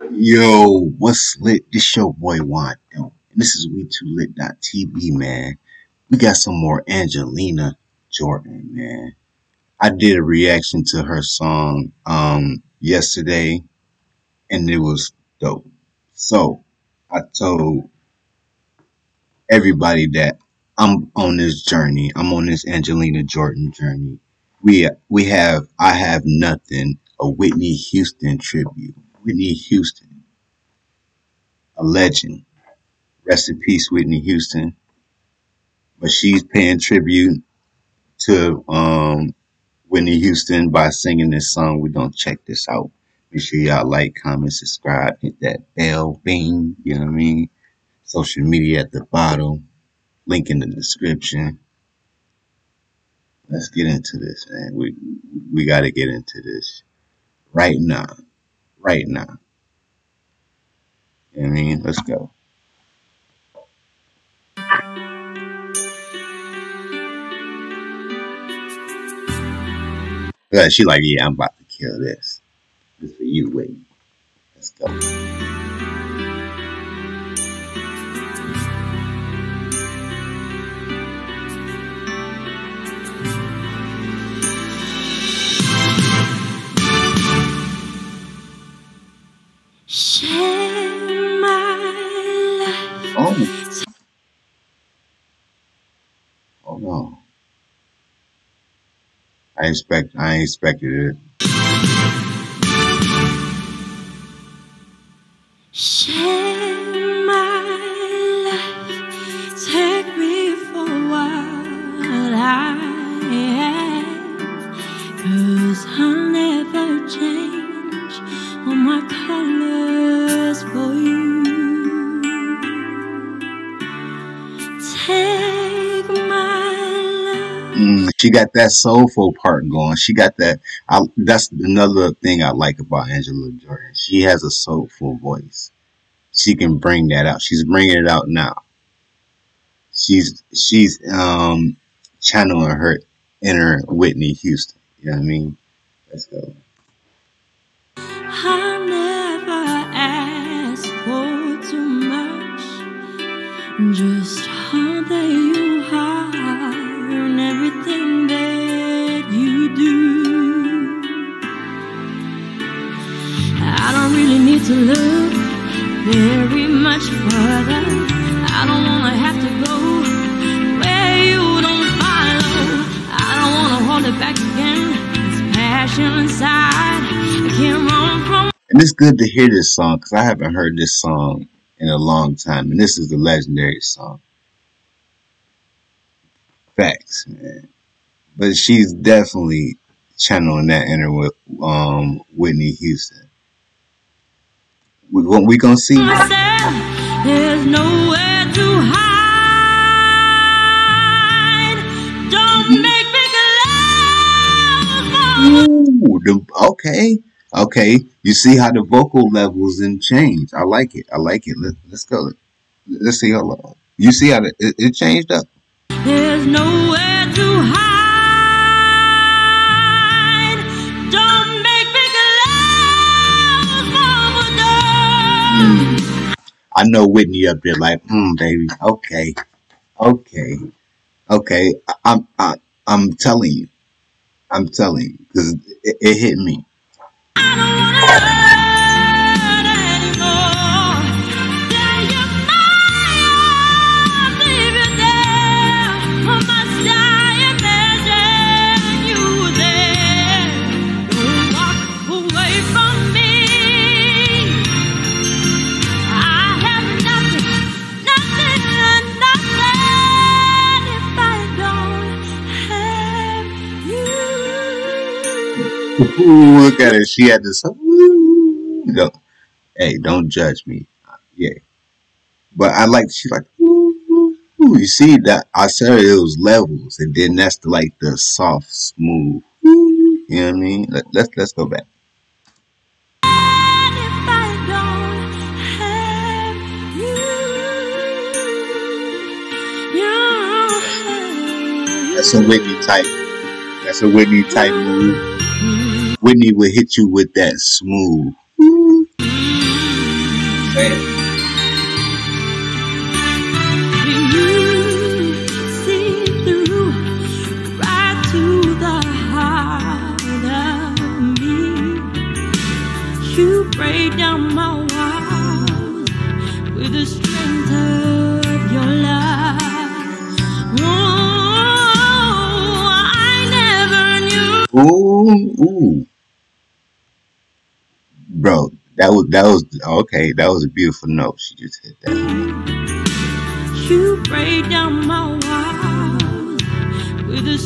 Yo, what's lit? This your boy Want And this is We Too Lit.tv, man. We got some more Angelina Jordan, man. I did a reaction to her song um yesterday and it was dope. So I told everybody that I'm on this journey. I'm on this Angelina Jordan journey. We we have I have nothing, a Whitney Houston tribute. Whitney Houston, a legend. Rest in peace, Whitney Houston. But she's paying tribute to um, Whitney Houston by singing this song. We don't check this out. Make sure y'all like, comment, subscribe, hit that bell, bing. You know what I mean? Social media at the bottom. Link in the description. Let's get into this, man. We we got to get into this right now right now. I mean, let's go. Yeah, she like, yeah, I'm about to kill this. This for you, Whitney. Let's go. Oh. Oh no. I expect I expected it. She got that soulful part going. She got that. I, that's another thing I like about Angela Jordan. She has a soulful voice. She can bring that out. She's bringing it out now. She's she's um channeling her inner Whitney Houston. You know what I mean? Let's go. I And it's good to hear this song because I haven't heard this song in a long time, and this is a legendary song. Facts, man. But she's definitely channeling that inner with um, Whitney Houston. We, we gonna see. There's nowhere to hide. Don't make me Ooh, the, okay. Okay, you see how the vocal levels in change. I like it. I like it. Let, us go. Let's see how you see how it, it changed up. There's nowhere to hide. I know Whitney up there like, hmm, baby. Okay, okay, okay. I, I'm, I, I'm telling you, I'm telling you, because it, it hit me. Look at it. She had this. Don't, hey, don't judge me. Yeah. But I like, she like, you see that? I said it was levels, and then that's the, like the soft, smooth. You know what I mean? Let, let's let's go back. That's a Whitney type. That's a Whitney type move. Whitney will hit you with that smooth. You break down my walls with the strength of your love. Oh, I never knew. Ooh, ooh was that was okay. That was a beautiful note. She just hit that. You break down my walls with the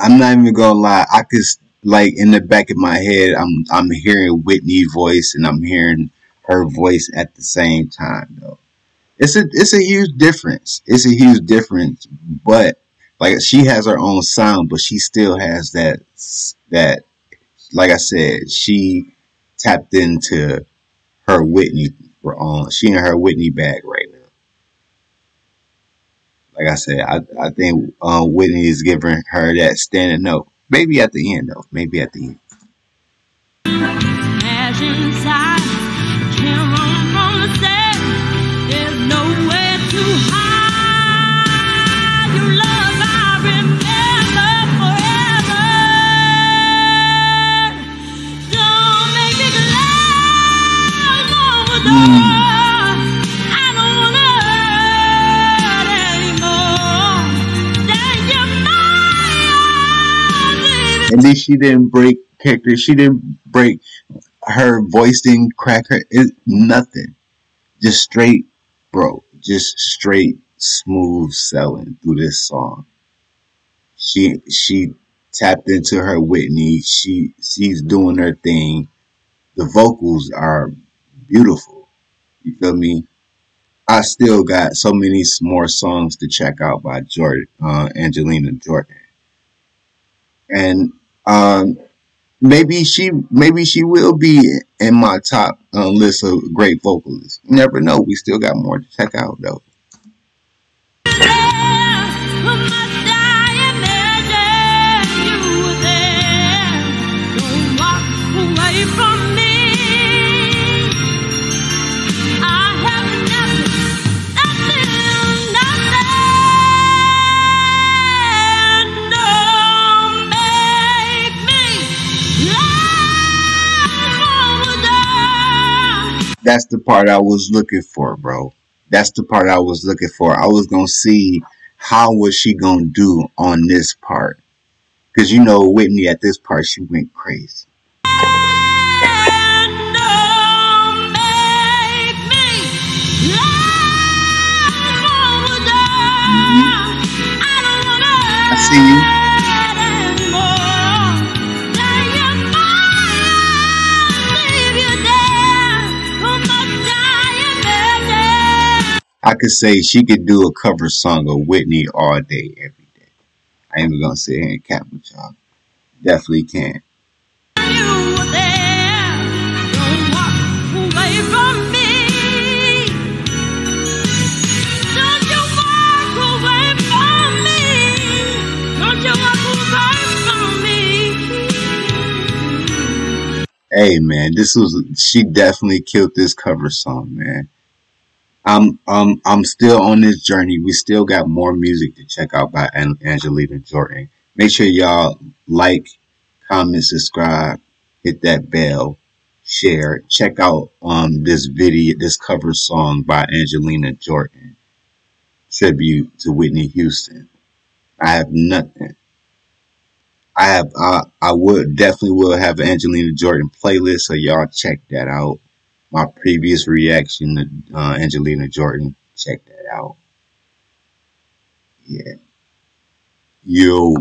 I'm not even gonna lie. I could like in the back of my head, I'm I'm hearing Whitney's voice and I'm hearing her voice at the same time. Though it's a it's a huge difference. It's a huge difference. But like she has her own sound, but she still has that that. Like I said, she tapped into her Whitney. On she in her Whitney bag right. Like I said, I I think uh, Whitney is giving her that standing note. Maybe at the end though. Maybe at the end. My then she didn't break character. She didn't break her voice. Didn't crack her. It, nothing. Just straight, bro. Just straight smooth selling through this song. She she tapped into her Whitney. She she's doing her thing. The vocals are beautiful. You feel me? I still got so many more songs to check out by Jordan, uh, Angelina Jordan, and um, maybe she maybe she will be in my top uh, list of great vocalists. Never know. We still got more to check out though. That's the part I was looking for, bro. That's the part I was looking for. I was gonna see how was she gonna do on this part, because you know Whitney at this part she went crazy. Mm-hmm. I see you. I could say she could do a cover song of Whitney all day, every day. I ain't even gonna sit here and cap with y'all. Definitely can't. Hey man, this was she definitely killed this cover song, man. I'm um I'm still on this journey. We still got more music to check out by An- Angelina Jordan. Make sure y'all like, comment, subscribe, hit that bell, share. Check out um this video, this cover song by Angelina Jordan, tribute to Whitney Houston. I have nothing. I have I I would definitely will have an Angelina Jordan playlist, so y'all check that out. My previous reaction to uh, Angelina Jordan, check that out. Yeah. Yo.